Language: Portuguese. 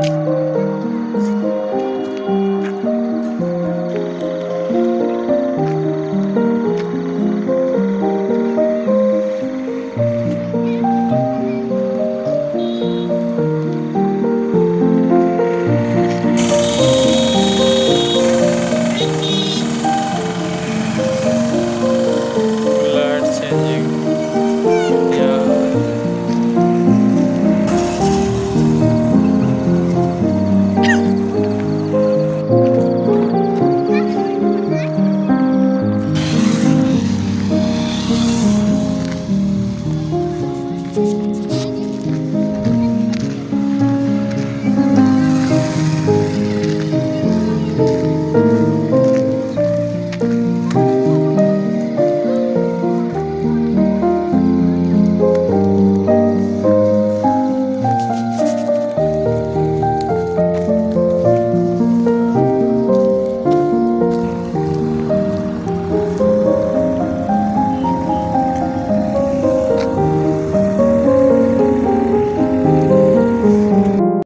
Música